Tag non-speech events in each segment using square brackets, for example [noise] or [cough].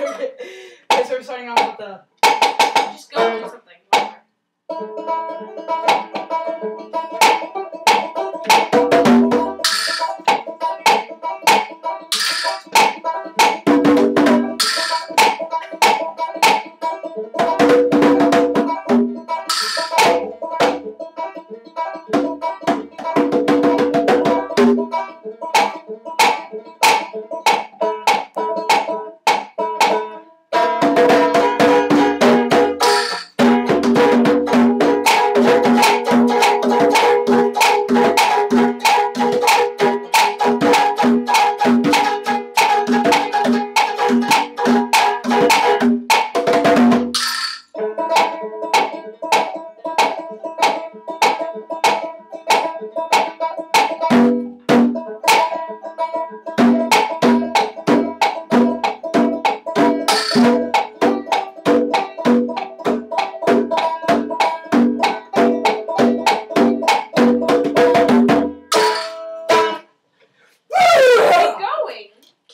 [laughs] okay, so we're starting off with the. Just go.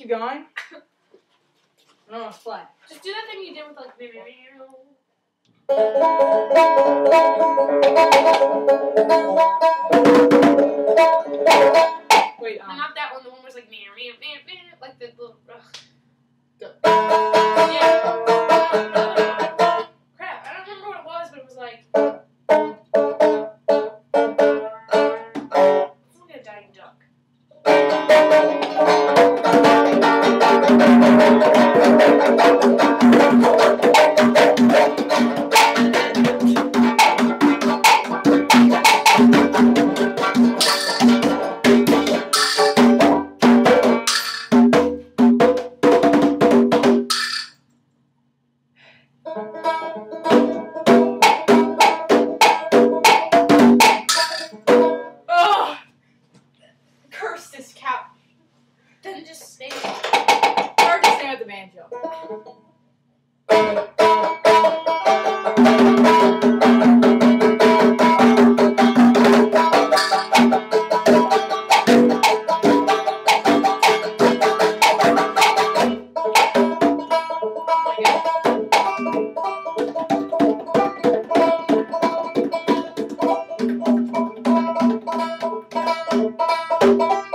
keep going. I don't want to fly. Just do that thing you did with like baby. Música